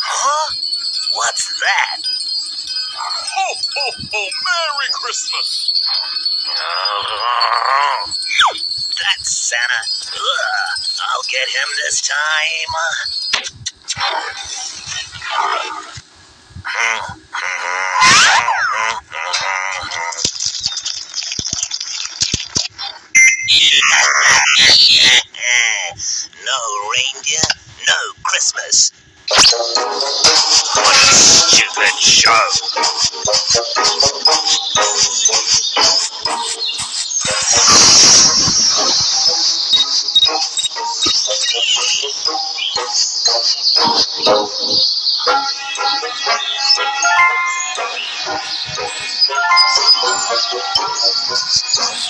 Huh? What's that? Merry Christmas! That's Santa. Ugh, get him this time. Hmm, hmm.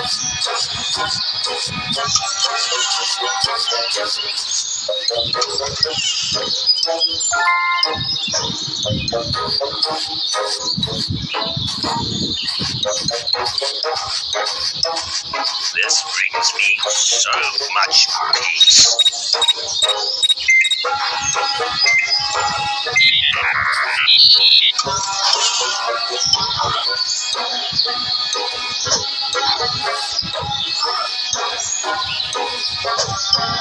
This brings me so much peace. Thank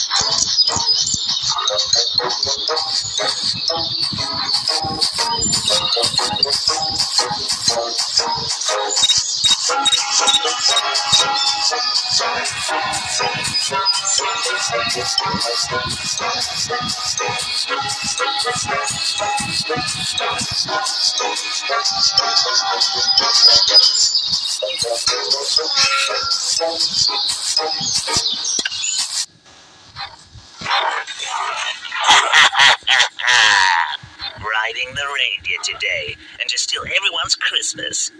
you. Riding the reindeer today and to steal everyone's Christmas.